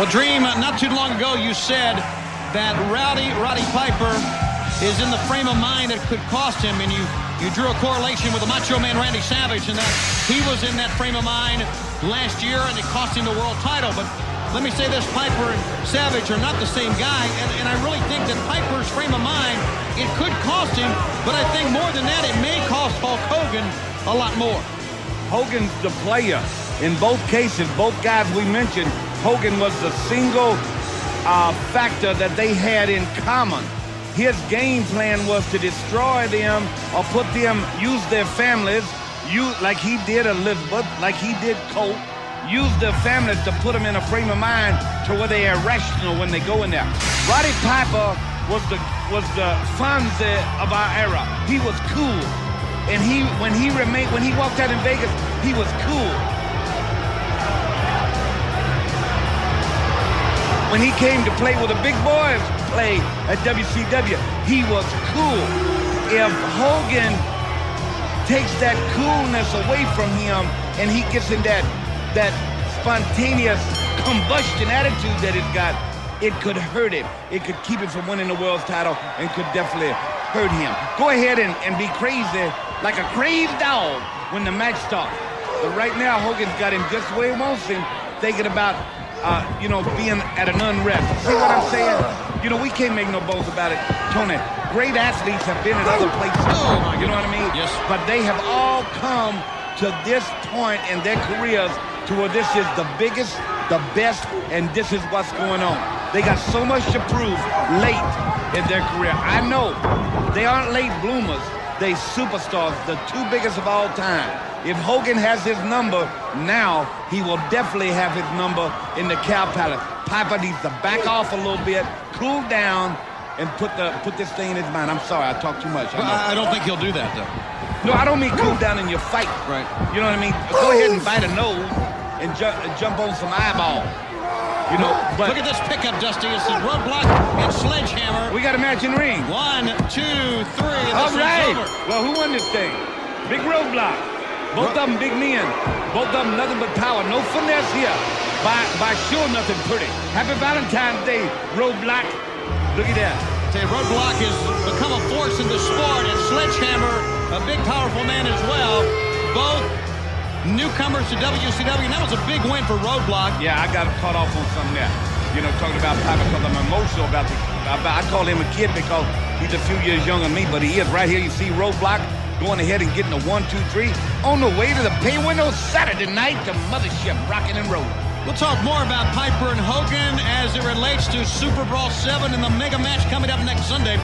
Well, Dream, uh, not too long ago you said that Rowdy Roddy Piper is in the frame of mind that could cost him, and you, you drew a correlation with the Macho Man Randy Savage, and that he was in that frame of mind last year, and it cost him the world title. But let me say this, Piper and Savage are not the same guy, and, and I really think that Piper's frame of mind, it could cost him, but I think more than that, it may cost Hulk Hogan a lot more. Hogan's the player. In both cases, both guys we mentioned, Hogan was the single uh, factor that they had in common. His game plan was to destroy them or put them, use their families, use, like he did Elizabeth, like he did Colt, use their families to put them in a frame of mind to where they are irrational when they go in there. Roddy Piper was the was the Fonzie of our era. He was cool. And he when he remained when he walked out in Vegas, he was cool. When he came to play with the big boys play at WCW, he was cool. If Hogan takes that coolness away from him and he gets in that that spontaneous combustion attitude that he's got, it could hurt him. It could keep him from winning the world's title and could definitely hurt him. Go ahead and, and be crazy like a crazed dog when the match starts. But right now, Hogan's got him just the way he wants him, thinking about uh, you know, being at an unrest. See what I'm saying? You know, we can't make no bones about it. Tony, great athletes have been at other places. Oh, you know what I mean? Yes. But they have all come to this point in their careers to where this is the biggest, the best, and this is what's going on. They got so much to prove late in their career. I know they aren't late bloomers. They superstars, the two biggest of all time. If Hogan has his number now, he will definitely have his number in the Cow Palace. Piper needs to back off a little bit, cool down, and put the put this thing in his mind. I'm sorry, I talked too much. I, I I don't think he'll do that, though. no, I don't mean cool down in your fight. Right. You know what I mean? Go ahead and bite a nose and, ju jump on some eyeball. You know, but Look at this pickup, Dusty. It's the roadblock. We got a matching ring. One, two, three. All right. Well, who won this thing? Big roadblock. Both of them big men. Both of them nothing but power. No finesse here. By by sure nothing pretty. Happy Valentine's Day, roadblock. Look at that. Say Roadblock has become a force in the sport, and Sledgehammer, a big, powerful man as well. Both newcomers to WCW, and that was a big win for Roadblock. Yeah, I got caught off on something there. You know, talking about Piper because I'm emotional about the. I, I call him a kid because he's a few years younger than me, but he is right here. You see Roadblock going ahead and getting a one, two, three on the way to the pay window Saturday night. The mothership rocking and rolling. We'll talk more about Piper and Hogan as it relates to Super Brawl 7 and the mega match coming up next Sunday.